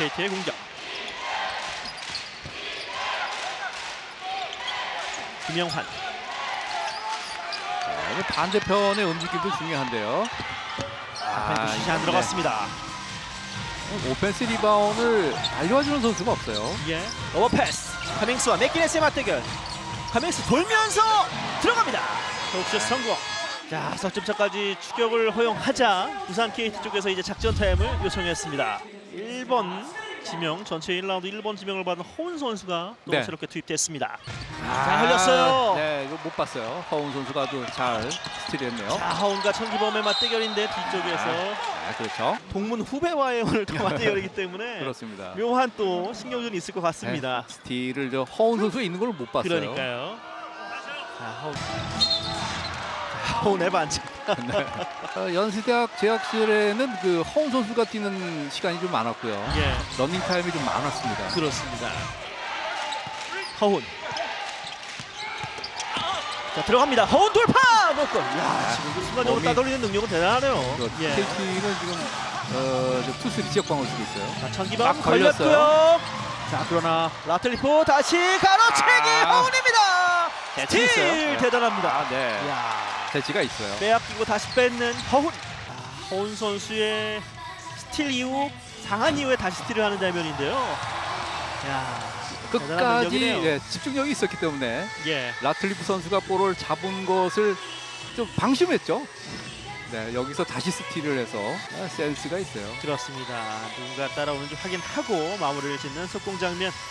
KT의 공격. 김영환. 네, 반대편의 움직임도 중요한데요. 앞에 슛이 안 네. 들어갔습니다. 오펜스 리바운드를 달려와주는 선수가 없어요. 예. 오버 패스. 커밍스와 맥기네스의 맞대결. 커밍스 돌면서 들어갑니다. 훅슛 성공. 자, 석점차까지 추격을 허용하자 부산 KT 쪽에서 이제 작전 타임을 요청했습니다. 1번 지명 전체 1라운드 1번 지명을 받은 허운 선수가 또 네. 새롭게 투입됐습니다. 자, 흘렸어요. 네, 이거 못 봤어요. 허운 선수가 아주 잘 스틸했네요. 자, 하운과 천기범의 맞대결인데 뒤쪽에서 아, 그렇죠. 동문 후배와의 오늘 또 맞대결이기 때문에 그렇습니다. 묘한 또 신경전이 있을 것 같습니다. 네, 스틸을 저 허운 선수 있는 걸 못 봤어요. 그러니까요. 자, 하운. 자, 하운의 반칙. 어, 연세대학 재학 시에는 그 허훈 선수가 뛰는 시간이 좀 많았고요. 예, 러닝 타임이 좀 많았습니다. 그렇습니다. 허훈. 자, 들어갑니다. 허훈 돌파! 놓고. 야, 지금 그 순간적으로 몸이- 따돌리는 능력은 대단하네요. 그 예. KT는 지금 어, 저 two three 지역방어를 쓰고 있어요. 자, 걸렸어요. 걸렸고요. 자, 그러나 라틀리프 다시 가로채기 아. 허훈입니다. 재치 있어요. 스틸 네. 대단합니다. 아, 네. 이야. 재치가 있어요. 빼앗기고 다시 뺏는 허훈. 아, 허훈 선수의 스틸 이후 당한 이후에 다시 스틸을 하는 장면인데요. 야, 끝까지. 예, 집중력이 있었기 때문에 예. 라틀리프 선수가 볼을 잡은 것을 좀 방심했죠. 네, 여기서 다시 스틸을 해서 아, 센스가 있어요. 그렇습니다. 누군가 따라오는지 확인하고 마무리를 짓는 속공 장면.